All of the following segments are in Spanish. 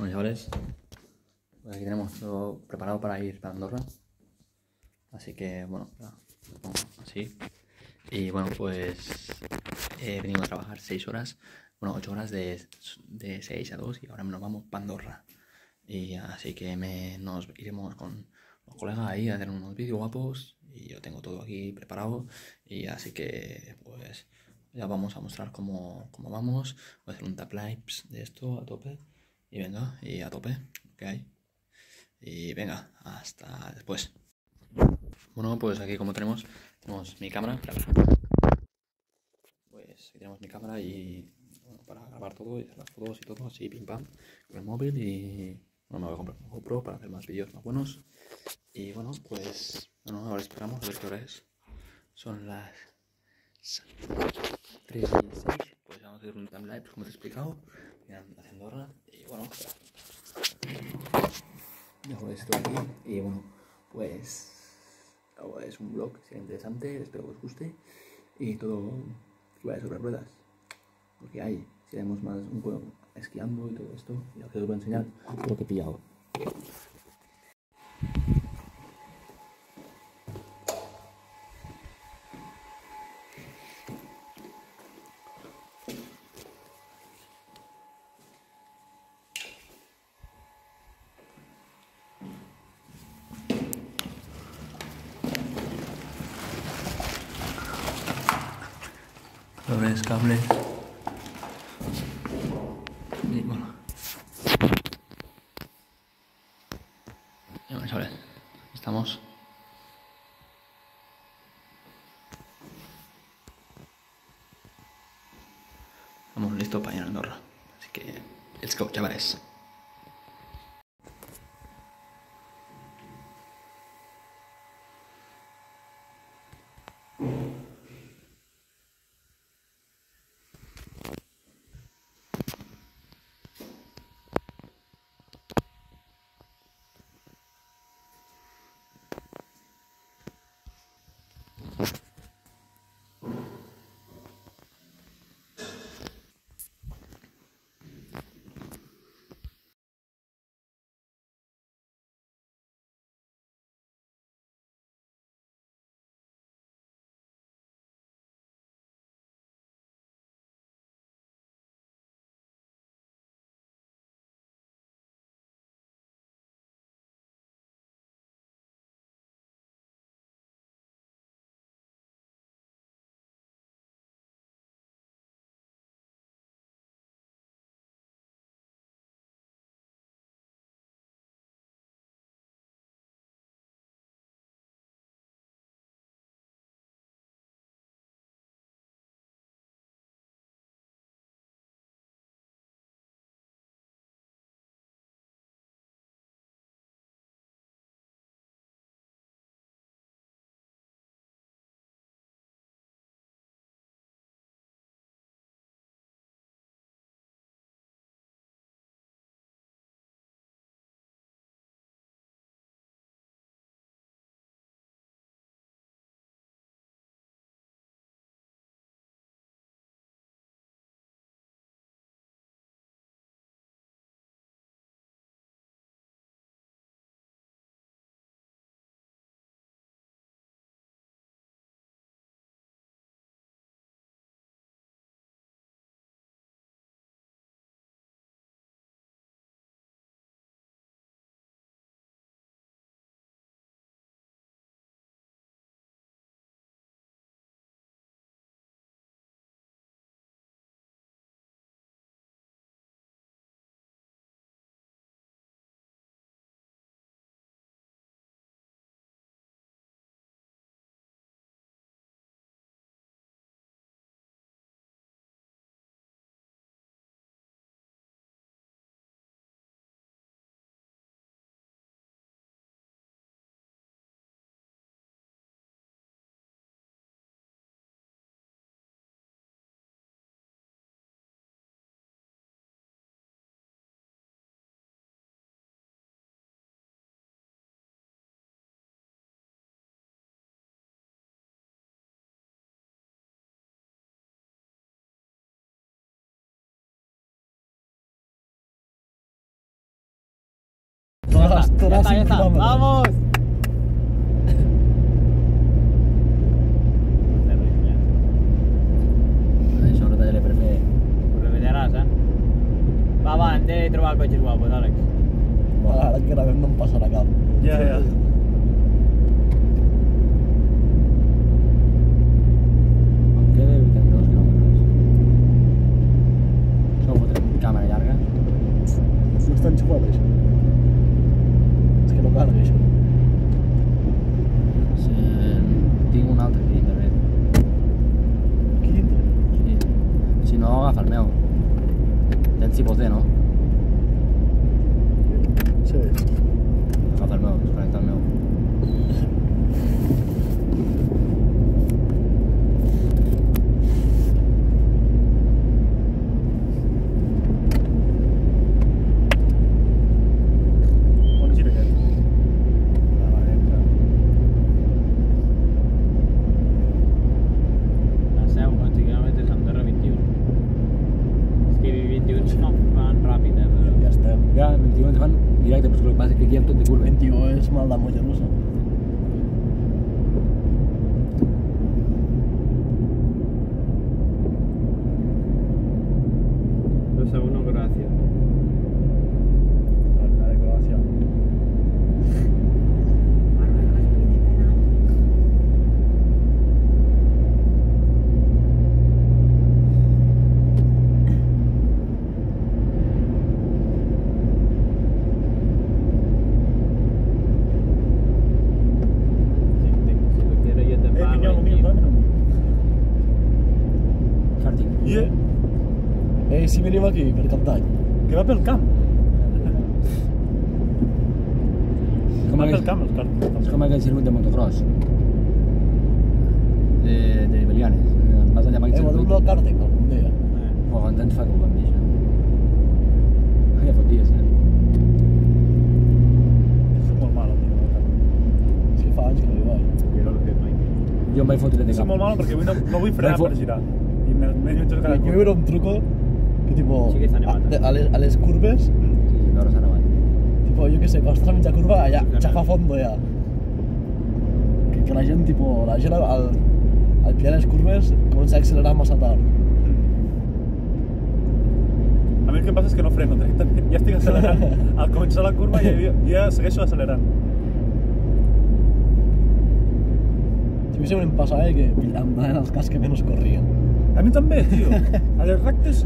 Bueno, chavales, pues aquí tenemos todo preparado para ir para Andorra. Así que, bueno, así. Y bueno, pues he venido a trabajar 6 horas, bueno, 8 horas de, de 6 a 2 y ahora nos vamos para Andorra. Y así que me, nos iremos con los colegas ahí a hacer unos vídeos guapos y yo tengo todo aquí preparado y así que pues ya vamos a mostrar cómo, cómo vamos. Voy a hacer un tap lives de esto a tope y venga, y a tope, que hay. Y venga, hasta después. Bueno, pues aquí como tenemos, tenemos mi cámara. Pues aquí tenemos mi cámara y bueno, para grabar todo y hacer las fotos y todo, así pim pam, con el móvil y bueno, me voy a comprar un GoPro para hacer más vídeos más buenos. Y bueno, pues bueno, ahora esperamos a ver qué hora es. Son las 3 y 6. Pues vamos a hacer un timeline, como te he explicado, haciendo Andorra. Y bueno, esto aquí. Y bueno, pues es un vlog que interesante, espero que os guste. Y todo que vaya sobre ruedas. Porque hay, si haremos más un juego esquiando y todo esto, y que os voy a enseñar lo que he pillado. Cables. Y bueno, chavales, estamos. Estamos listos para ir a Andorra. Así que, let's go, chavales. Ya está, ya está, ya está. ¡Vamos! Eh? Va, va, hem de trobar cotxes guapos, Àlex. Ara que gravem no em passarà cap. Ja, ja. Em queda 82 quilòmetres. Això ho fotrem càmera llarga. No està això. És que no carga, això. Sí, tinc un altre aquí darrere. Aquí dintre. Sí. Si no, agafa el meu. Tens cipoter, no? Sí. Agafa el meu, desconnecta el meu. On gira aquest? Ah, vale, entra. La seu, 11 quilòmetres, Andorra 21. És que 21 no fan ràpid, eh? Però... Ja estem. Ja, 21 ens fan directe, però el que passa és que aquí hi ha tot de curva. 21 és mal de Mollerussa. Dos a uno, Croacia. La de Croacia. Si, si lo quiero yo te Eh, pago. pinyol, aquí. mío, dámelo. Karting. I eh, Ei, si venim aquí per cap d'any. que va pel camp. És com Va pel aquell, camp, els cartes. és com aquell circuit de motocross. De, de Belianes. Vas allà amb Eh, aquell m'ha circuit. d'obrir el càrting algun dia. Eh. Oh, quant temps fa que ho vam dir, això? Ja fot dies, eh? És molt malo, tio. el càrting. És que fa anys que no hi vaig. Jo no l'he fet mai. Jo em vaig fotre de És cap. molt malo perquè avui no, no vull frenar Vai, per fo- girar. I me, me he hecho cada Jo hi haurà un truco que tipo... Sí que a, a, les, a les curves, Sí, sí, nevat. tipo, jo què sé, quan estàs a mitja curva, allà, ja fa fondo ja. Que, que la gent, tipo, la gent al, al pillar les curves comença a accelerar massa tard. A mi el que em passa és que no freno directament. Ja estic accelerant al començar la curva ja, ja segueixo accelerant. Si a sempre em passava eh, que em donaven els cas que menys corrien. A mi també, tio. A les rectes...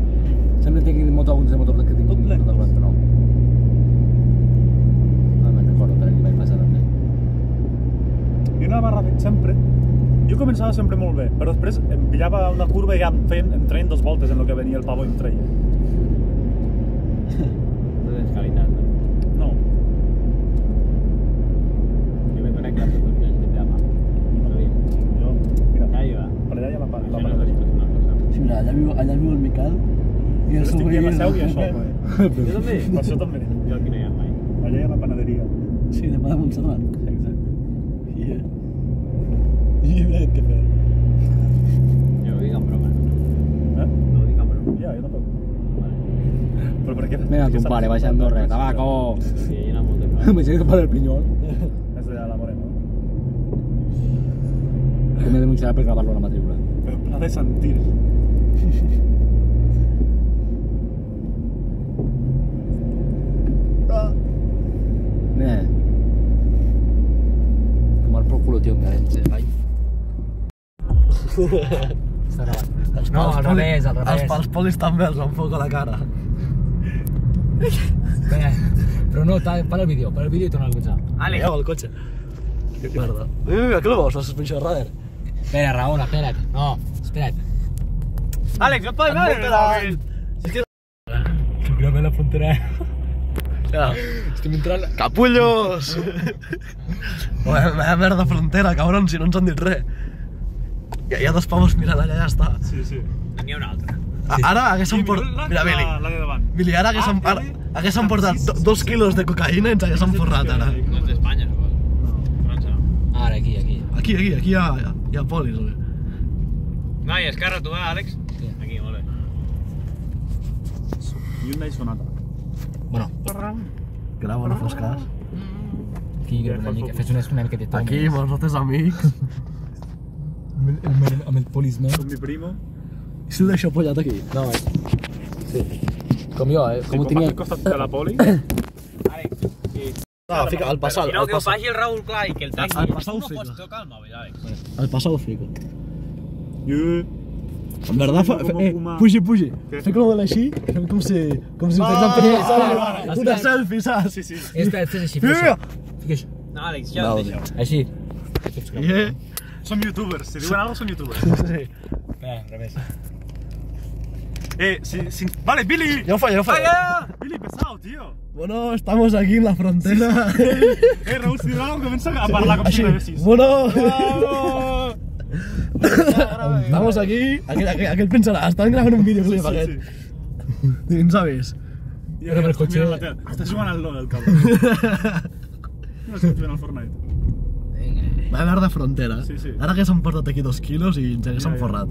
Sempre tinc motor, uns de motor que tinc Tot lent. 49. Ah, me'n recordo que aquí vaig passar també. Jo anava ràpid sempre. Jo començava sempre molt bé, però després em pillava una curva i ja em, feien, em treien dos voltes en el que venia el pavo i em treia. Seu i això, eh? Jo també. Per això també. Jo aquí no hi ha mai. Allà hi ha la panaderia. Sí, demà de Montserrat. Exacte. I, eh, i què feu. Jo ho dic en broma. Eh? No ho dic en broma. Ja, jo tampoc. Vale. Però per què? Vinga, ton pare, baixa a Andorra, tabaco! Sí, hi ha molta cosa. M'he que para el pinyol. És de la Morena. Que m'he denunciat per gravar-lo a la matrícula. Pla de sentir. Gravant. Els No, al poli- revés, al revés. Els pals polis també els enfoco a la cara. Espera, però no, para el vídeo, para el vídeo i torna a començar. Ale. Llevo el cotxe. Que merda. Mira, mira, que lo veus, la suspensió de darrere. Espera, Raúl, espera't. No, espera't. Àlex, no et pots veure el mòbil! És que... Grave la frontera. Ja. Estem entrant... Capullos! Merda frontera, cabrón, si no ens han dit res. Hi ha, hi ha dos pavos mirant allà, ja està. Sí, sí. N'hi ha una altra. A- Ara haguéssim portat... la, Mira, Mili. la, la de davant. Mili, ara haguéssim, Ah, ara, haguéssim portat do, dos quilos de cocaïna i ens haguéssim forrat, ara. No és d'Espanya, suposo. França. Ara, aquí, aquí. Aquí, aquí, aquí hi ha, hi ha, polis, o què? Noi, esquerra, tu, eh, Àlex? Sí. Aquí, molt bé. I una i sonata. Bueno, Grava, no fos cas. Aquí, Ja, una focus. fes una, una mica de tomes. Aquí, amb els nostres amics. Amb el, amb el, amb el policeman. Con mi primo. I si ho deixo apoyat aquí? No, eh? Sí. Com jo, eh? Sí, Com ho quan tenia... vas al costat de la poli, Àlex, sí. No, fica, al passar, I no, al que ho passar. faci el Raúl clar i que el trenqui. Al passar ho no fica. pots tocar el mòbil, Àlex. Al passar ho fico. jo... En verdad, fa, Com eh, fumar. pugi, pugi. Què? Fem com així, fem com si... Com si Ah, fes el ah, ah, Una selfie, saps? Sí, sí. Espera, fes així, Mira, fes mira. això. Fica això. No, Àlex, ja No, ho deixo. Així. Yeah. Som youtubers. Si diuen algo, són youtubers. Sí. Espera, al revés. Eh, sí, sí. Vale, Billy! Ja ho fa, ja ho fa. Billy, pesado, tío. Bueno, estamos aquí en la frontera. Eh, Raúl, si algo, comença a parlar com si Així. gravessis. Bueno, estamos aquí. Aquell, aquell, aquell pensarà, estan gravant un videoclip, Sí, aquest. sí. Sí, sabes? I Però per cotxe- mirant la tele. Està jugant al LOL, el cabrón. No està jugant al Fortnite. Va haver de frontera. Sí, sí. Ara que s'han portat aquí dos quilos i ens haguéssim Ja, ja. forrat.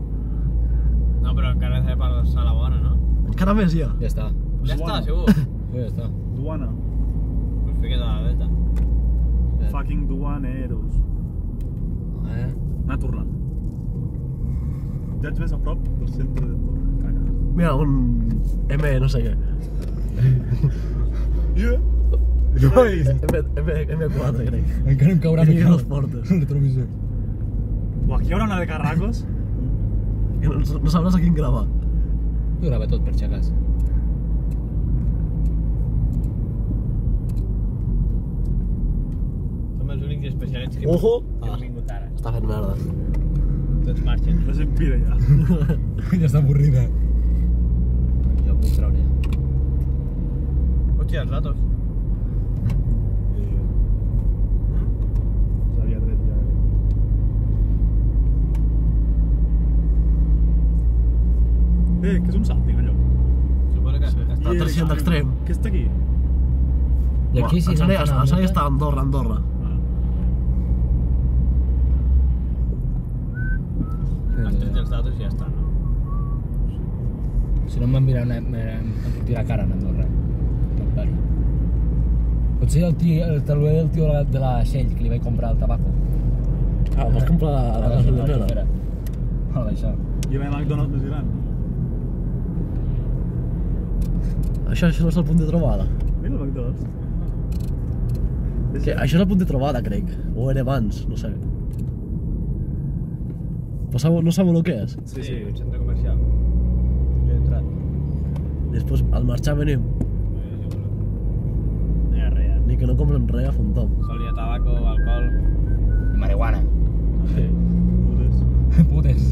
No, però encara has de passar la bona, no? Encara més ja. Ja està. Ja Bona. està, segur. Sí, ja està. Duana. Pues fica't a la dreta. Fucking duaneros. Eh? Anar tornant. Ja ets més a prop del centre de Caga. Mira, un M no sé què. Yeah. M, M, M4, crec. Encara em caurà I dos portes. el retrovisor. Buah, aquí hi haurà una de carracos. Que no, no sabràs a quin gravar. Tu grava tot per si acas. Som els únics especialets que, Ojo! que hem vingut ara. Està fent merda. Tots marxen. La gent pira ja. ja està avorrida. Jo ho puc treure. Hòstia, els datos. S'havia tret ja. Eh, que és un salting allò. Suposo que està. Està I- 300 extrem. Què està aquí? I aquí sí sembla que està a Andorra, Andorra. Ah. Has tret els datos i ja està, no? Si no em van mirar una, em, puc tirar cara en Andorra. Potser el tio, el taluer del tio de la, la Shell que li vaig comprar el tabaco. Ah, vas comprar a la gasolinera. Hola, això. I va a McDonald's més gran. Això, això no és el punt de trobada. Mira el McDonald's. Que, això és el punt de trobada, crec. O era abans, no sé. Però sabeu, no sabeu el que és? Sí, sí. un centre comercial. Jo he entrat. Després, al marxar venim. No hi ha res. Ni que no compren res a Fontom. Sol hi ha tabaco, alcohol... I marihuana. Sí. Putes. Putes.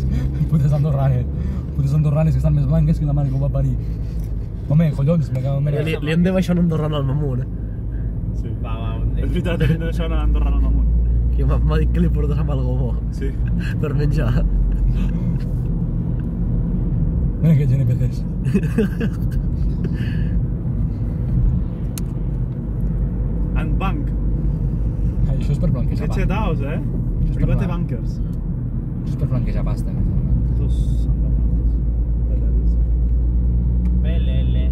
Putes andorranes. Putes andorranes que estan més blanques que la mare que ho va parir. Home, collons, me cago en Li, li baixar un andorrano al mamunt, eh? Sí. Va, va, de deixar una andorrana al. Que m'ha m'ha dit que li portes amb algo bo Sí. per menjar. Mira aquests NPCs. And bank. Això és per blanquejar Que pasta. xetaos, eh? és per Private la- bankers. Això és per blanquejar pasta. Dos sandamanes. Belele.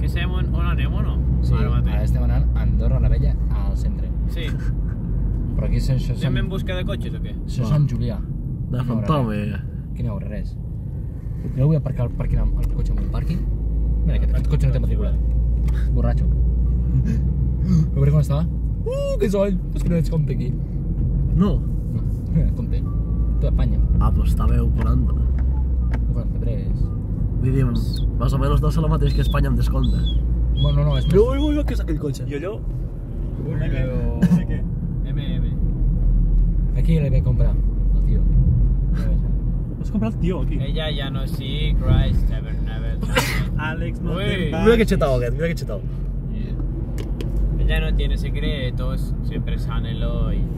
Que sabem on, on anem o no? Sí, ara, ara estem anant a Andorra la Vella al centre. Sí. Però aquí això, això, Anem en busca de cotxes o què? això és Va. Sant Julià. De No, res. eh? Aquí no hi haurà res. Jo vull aparcar el, parking, amb- el cotxe en un pàrquing. Mira, aquest, aquest cotxe no té matrícula. Borratxo. A veure com estava. Uh, que soll! És que no ets compte aquí. No. No, mira, compte. Tu. Ah, pues estàveu 40. 43. Vull dir, més o menys deu ser el mateix que Espanya amb descompte. Bueno, no, és més. ui, ui, què és aquell cotxe? I allò? Ui, M. MM. Aquí le vaig comprar, el tio. Ja ves, eh? Vas comprar el tio aquí. Ella ya no sí, Christ, never, never. Àlex, no Uy. te Mira que aquest, mira que xetao. Ella no tiene secretos, siempre sánelo y...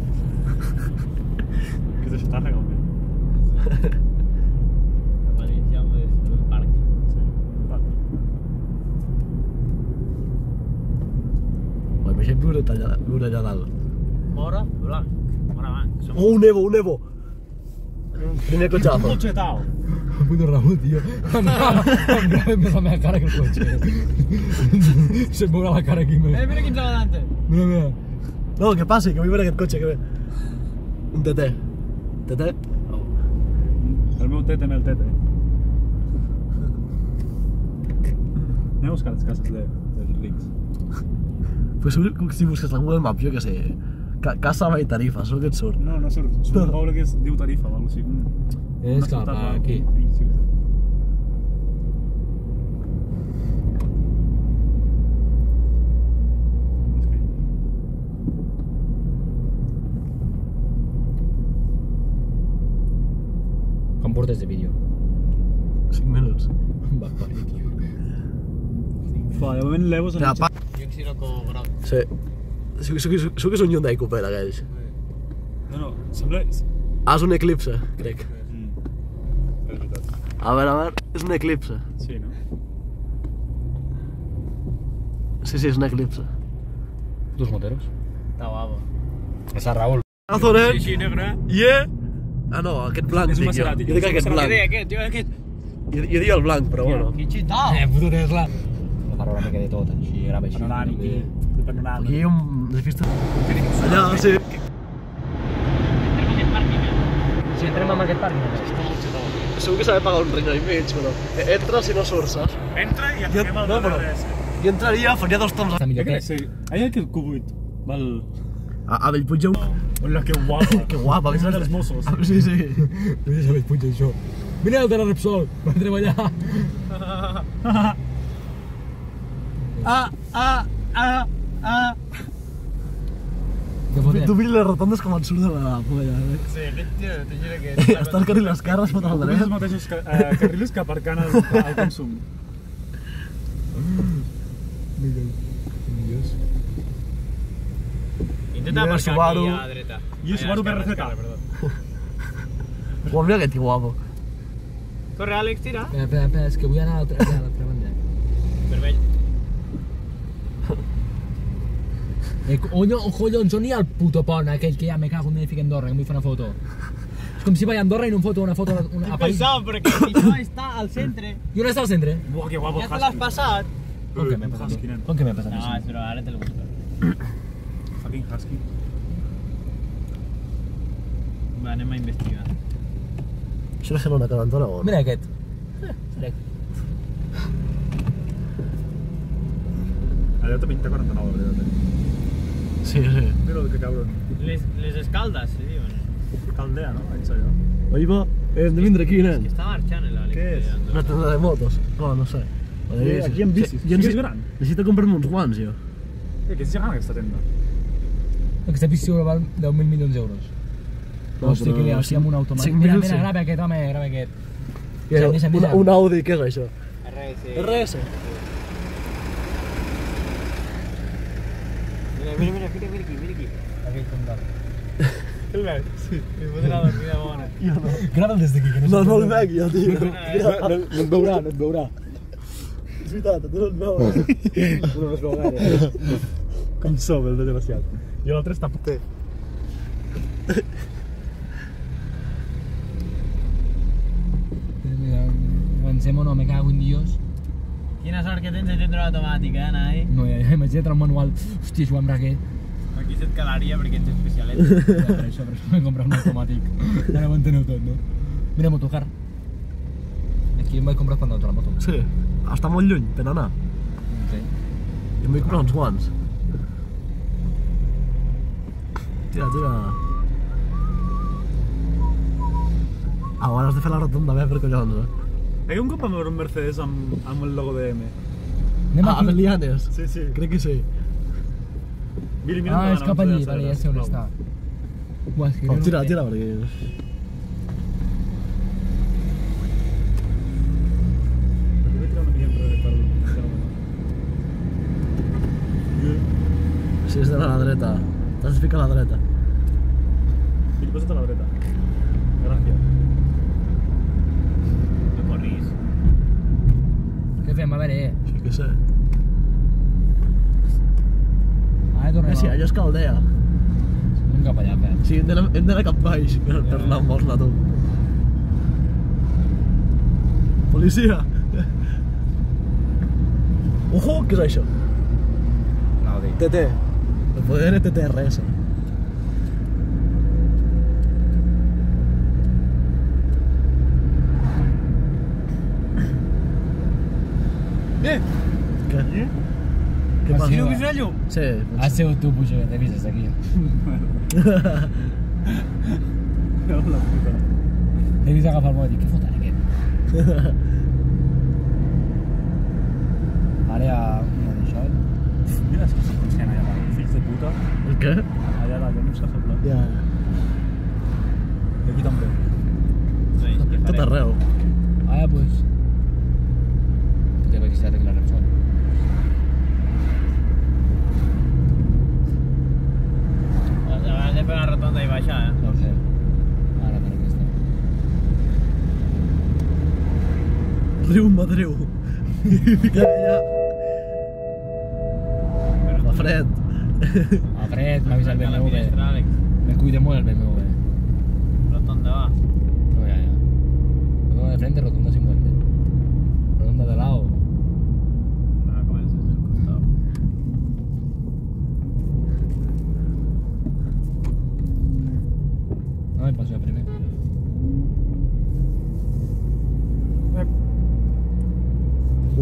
Que se està regant bé. La maldición del parque. Sí, fat. Allà, viure allà dalt. Mora blanc. Mora blanc. Oh, un Evo, un Evo! Primer cotxazo. Cochetao. Puto Raúl, tío. La cara que el cotxe. Se'm veurà la cara aquí. Eh, Mira, davant. mira. mira. No, que passi, que vull veure aquest cotxe, que ve. Un TT. TT? El meu tete, el tete. Anem a buscar les cases de, dels rics. Pues com si busques la Google Maps, jo què sé. Ca casa Vall Tarifa, això que et surt. No, no surt. Surt un poble que es diu Tarifa o alguna cosa així. És aquí. Com portes de vídeo? 5 minuts. Va parir, tio. Fa, de moment l'Evo Ja, Jo Sinoco groc. Sí. Que això que és un Hyundai Coupe, aquells. No, no, sembla... Ah, és un Eclipse, crec. Mm. És. A veure, a veure, és un Eclipse. Sí, no? Sí, sí, és un Eclipse. Dos moteros. Està guapo. Esa Raúl. Azonet! Sí, sí, negre. Yeah! Ah, no, aquest blanc, És dic jo. Jo dic És aquest blanc. deia aquest? Jo aquest. Jo, jo dic el blanc, però bueno. Que xitao. Eh, puto Tesla. La panoràmica de tot, així, grava així. Panoràmic, també. de panoràmic. Aquí hi ha un... Has vist? Allà, sí. Si entrem en aquest parc, Segur que s'ha de pagar un rinyo i mig, però... Entra si no surts, saps? Entra no, però- DRS. I entraria, faria dos toms. Sí. Hay que el Q8. Val... A, a Bellpuig. Hola, que guapo. Que guapa, És dels Mossos. Sí, sí. Mira si puig això. Mira el de la Repsol, va treballar. Ah, ah, ah, ah. Tu mira les rotondes com et surt de la polla, eh? Sí, aquest tio, te juro que... Està al carril esquerre, es pot al Tu ves els dret. mateixos ca eh, carriles que aparcant al, al consum. Mira, millors. Intenta aparcar Subaru. aquí a la dreta. I Subaru BRZ. a l'esquerra, perdó. Uau, mira aquest, que guapo. Corre, Àlex, tira. Espera, espera, espera, és que vull anar a l'altra banda. Eh, on hi ha el puto aquell que ja me cago en el fica Andorra, que em vull fer una foto? Com si vaig a Andorra i no em foto una foto una, a París. Pensava, perquè això està al centre. I on està al centre? Buah, que guapo Ja te l'has passat. Com que Eh, m'he passat? Com que m'he passat? No, però ara te lo busco. Fucking Husky. Va, anem a investigar. Això sembla una calentona o no? Mira aquest. Eh. Allò té pinta 49, la veritat. Sí, sí. Mira que cabron. Les, les escaldes, se diuen. Caldea, no? Allò. Oi, va, hem de vindre aquí, nen. Que està marxant l'Àlex. Què és? allà, Una tenda de motos. No, no sé. Sí, aquí hi ha bicis. Sí, jo necessito, gran. necessito comprar-me uns guants, jo. Eh, que és gegant aquesta tenda. Aquesta piscina val 10.000 milions d'euros. No, Hòstia, però que li hauria amb un automàtic. Mira, mira, grava aquest, home, grava aquest. Què és? Deixa'm, Un, deixa'm. un Audi, què és això? RS. RS. Mira, mira, mira, mira, mira aquí, mira aquí. Veig? Sí. La dormida no. Grava'l des d'aquí, que no, No, no dalt. veig, jo, tio. No, et veurà, no et veurà. és veritat, tu no et veus. No es veu gaire. Com som, el desgraciat. I l'altre està avancem o no, me cago en Dios. Quina sort que tens de tindre l'automàtica, eh, Nai? No, ja, ja imagina't el manual. Hòstia, Joan Braguer. Aquí se't calaria perquè ets especialet. Ja, per això, per això m'he comprat un automàtic. Ara ho enteneu tot, no? Mira, motocar. Aquí em vaig comprar quan la moto. Sí, està molt lluny per anar. Sí. I em vull comprar uns guants. Tira, tira. Ah, ara has de fer la rotonda bé, per collons, eh? Hi ha un cop vam veure un Mercedes amb, amb el logo de M. Anem Ah, a aquí. Belianes. Sí, sí. Crec que sí. Mira, mira, Ah, és cap allí, de vale, ja sé on està. Uah, és que no- tira, tira, perquè... Si és a la dreta. T'has de ficar a la dreta. Fill, posa't a la dreta. Gràcies. No corris. Què fem? A veure, eh. Sí que sé. Eh, sí, allò és caldea. Anem cap allà, Pep. Sí, hem d'anar hem d'anar cap baix per, per anar amb vols, tu. Policia! Ojo, què és això? L'audi. TT. El poder de TTRS. Eh, Què? Què Ah, passa? sí, ¿no viste llum? Sí, Ha sigut tu, Puigdemont, t'he vist des d'aquí. No, la puta. T'he vist agafar el mòbil i dic, què fotent aquest? Ara hi ha una d'això. Mira, que estan conscient allà dalt. Fills de puta. el què? Allà dalt, no s'ha fet plat. Ja, I aquí també. tot arreu. Ah, pues... Podria haver quisat arreglar De fer la rotonda i baixar, eh? No ho sé. Ara per aquesta. Riu Madriu. I fica allà. Fa fred. Alfred, m'ha avisat el la BMW. Me cuida molt el BMW. Rotonda, va. No, ya, ya. Rotonda de frente, rotonda 50. Rotonda de lado. Ara comences del costat. No, me paso de primer.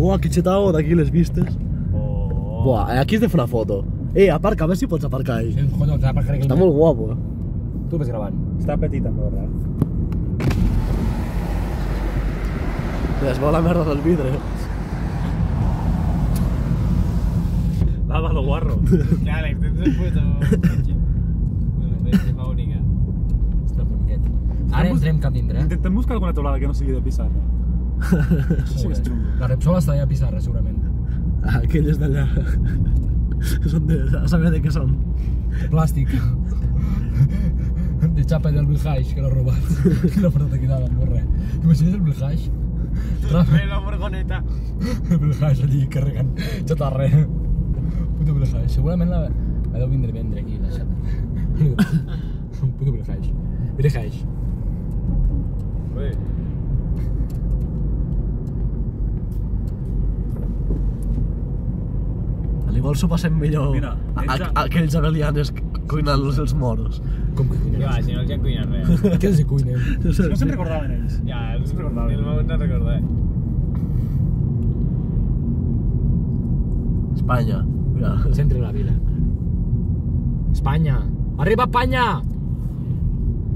Uah, que xetao d'aquí les vistes. Oh. Buah, aquí has de fer una foto. Eh, aparca, a veure si pots aparcar ahí. Sí, collons, carrer Està molt guapo, eh? Tu ves gravant. Està petit Andorra. Mira, es veu la merda del vidre. Lava lo guarro. Fa única. Està boniquet. Ara entrem cap dintre, eh? Intentem buscar alguna teulada que no sigui de pissarra. Sí és xungo. La Repsol està allà a Pissarra, segurament. Ah, aquelles d'allà. són de... A saber de què són. De plàstic. De xapa del Bilhaix, que l'ha robat. Que l'ha portat aquí dalt, no res. T'imagines el Bilhaix? Ve la furgoneta. El Bilhaix allí carregant xatarra. Puto Bilhaix. Segurament la, la deu vindre a vendre aquí, la xata. Puto Bilhaix. Bilhaix. Ui. Al igual s'ho passem millor Mira, a, a, entra- aquells abelianes cuinant-los els moros. Com que Ja, cuinem? va, si no els han cuinat res. Què els hi cuinem? No sé, No se'n recordaven ells. Ja, el, No se'n recordaven. el meu no. Espanya. Mira. Centre de la vila. Espanya! Arriba Espanya!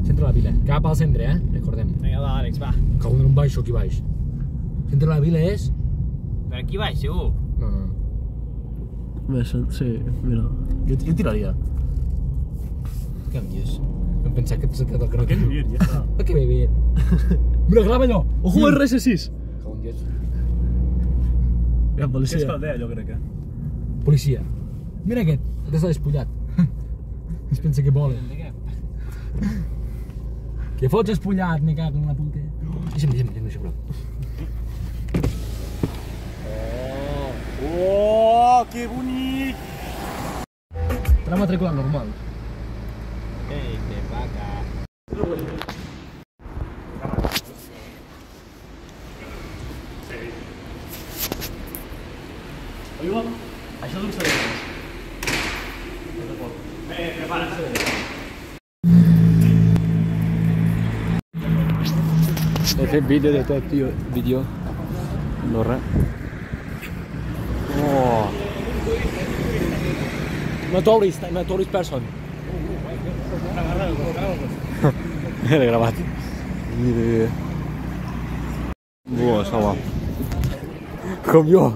Centre de la vila. Cap al centre, eh? Recordem. Vinga, va, Àlex, va. Cago en un baix aquí baix. Centre de la vila és... Per aquí baix, segur. Sí, mira. Jo, jo tiraria. Què em dius? Em pensava que et sentat el carrer. Què lluir, ja està. Ah, que bé, bé. Mira, grava allò! Ojo, RS6! Cago en Dios. Mira, Què és policia. calder, jo crec que. Policia. Mira aquest, aquest està despullat. Es pensa que vola. Que fots espullat, me cago en la puta. Deixa'm, deixa'm, deixa'm, deixa'm. Oh, que bonic! Serà matrícula normal. Què dices, vaca? Oiga, això d'on serà? He fet vídeo de tot, tio. Vídeo. No res. Oh. No tourist, no tourist person. L'he gravat. Mira. Buah, salva. Com jo.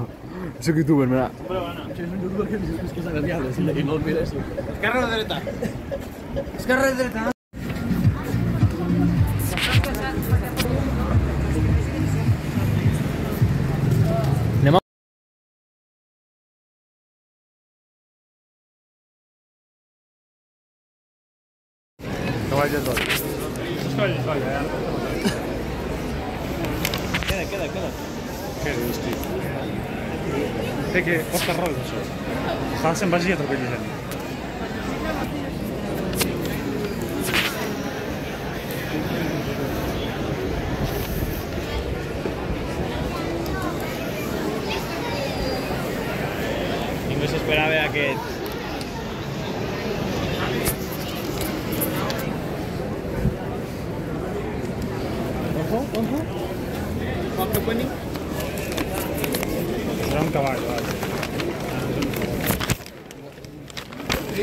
Soc youtuber, mira. Això és un youtuber que dius que és abelianes i no el mires. Esquerra o dreta? Esquerra o dreta? Максим Базир.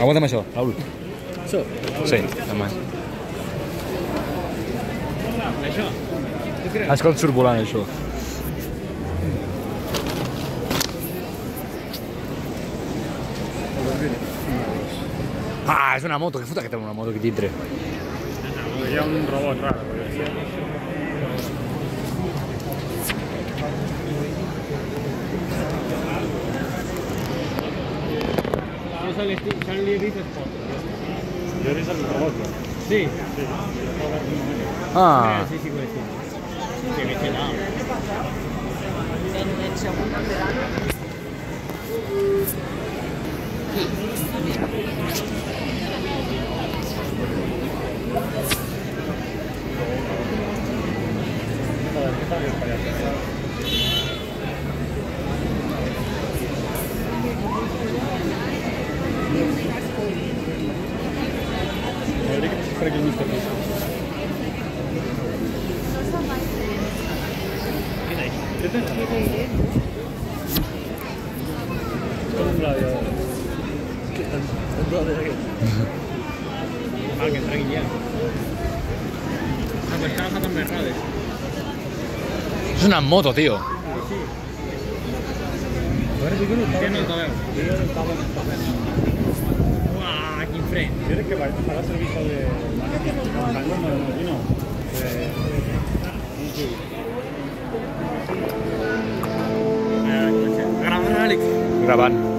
Aguanta'm això, Raül. Això. Sí, home. Això? És com surt volant, això. Ah, és una moto, què fota que té una moto aquí dintre? Hi ha un robot raro. Charlie Reed Sport. He vist el robot. però- Sí. Ah, Sí, sí. M'agradaria que per aquí al mig de pis. Entonces, aquest. Ah, pues és una moto. Jo crec que de... Graban.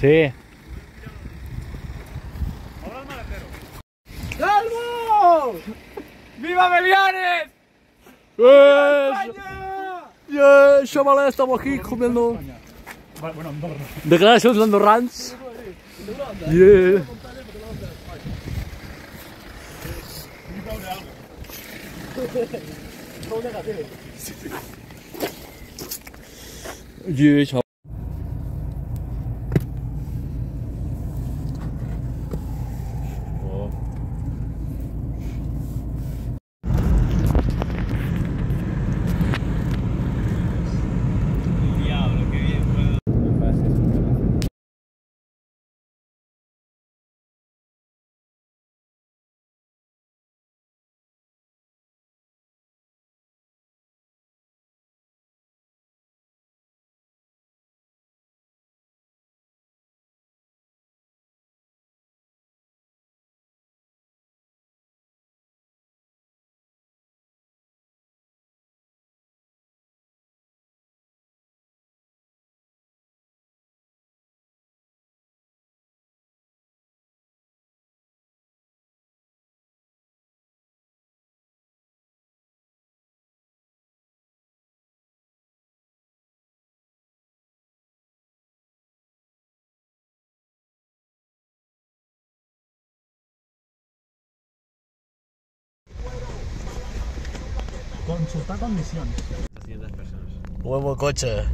Sí. ¡Viva Melianes! Yeah, chavales, estamos aquí comiendo Bueno, Andorra. declaracions andorrans. Yeah. Yeah, Consultar condiciones. Nuevo coche.